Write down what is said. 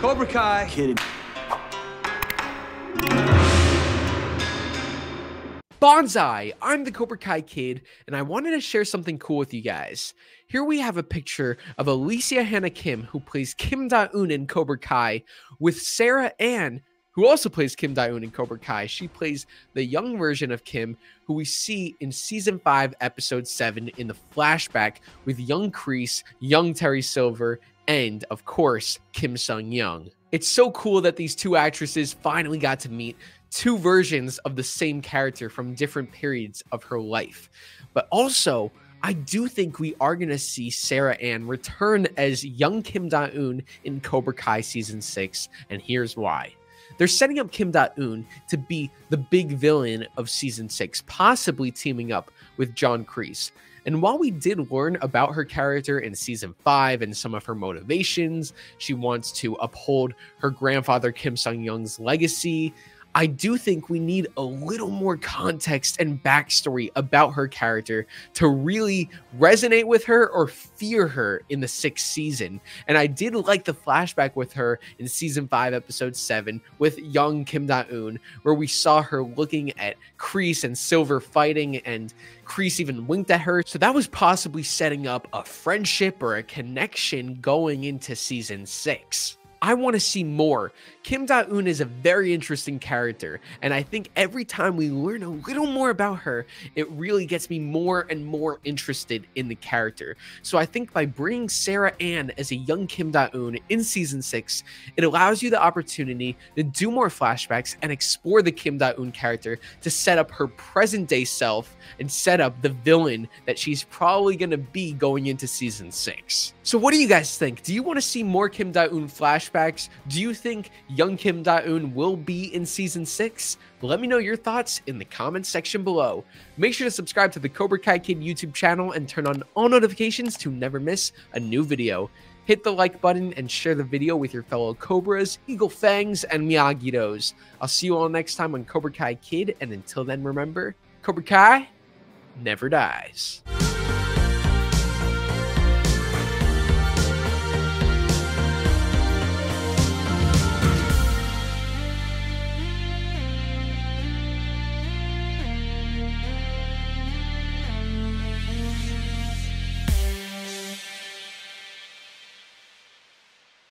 Cobra Kai. Kidding. Bonsai! I'm the Cobra Kai Kid, and I wanted to share something cool with you guys. Here we have a picture of Alicia Hannah Kim, who plays Kim Da Eun in Cobra Kai, with Sarah Anne, who also plays Kim Da Eun in Cobra Kai. She plays the young version of Kim, who we see in season 5, episode 7, in the flashback with young Kreese, young Terry Silver, and, of course, Kim Sung Young. It's so cool that these two actresses finally got to meet two versions of the same character from different periods of her life. But also, I do think we are going to see Sarah Anne return as young Kim Da Eun in Cobra Kai season 6, and here's why. They're setting up Kim Da Eun to be the big villain of season 6, possibly teaming up with John Kreese. And while we did learn about her character in season 5 and some of her motivations, she wants to uphold her grandfather Kim Sung Young's legacy. I do think we need a little more context and backstory about her character to really resonate with her or fear her in the sixth season. And I did like the flashback with her in season five, episode seven, with young Kim Da Eun, where we saw her looking at Kreese and Silver fighting, and Kreese even winked at her. So that was possibly setting up a friendship or a connection going into season six. I want to see more. Kim Da Eun is a very interesting character, and I think every time we learn a little more about her, it really gets me more and more interested in the character. So I think by bringing Sarah Anne as a young Kim Da Eun in season six, it allows you the opportunity to do more flashbacks and explore the Kim Da Eun character to set up her present day self and set up the villain that she's probably going to be going into season six. So what do you guys think? Do you want to see more Kim Da Eun flashbacks? Do you think young Kim Da Eun will be in season six? Let me know your thoughts in the comments section below. Make sure to subscribe to the Cobra Kai Kid YouTube channel and turn on all notifications to never miss a new video. Hit the like button and share the video with your fellow Cobras, Eagle Fangs, and Miyagi-Dos. I'll see you all next time on Cobra Kai Kid, and until then, remember, Cobra Kai never dies.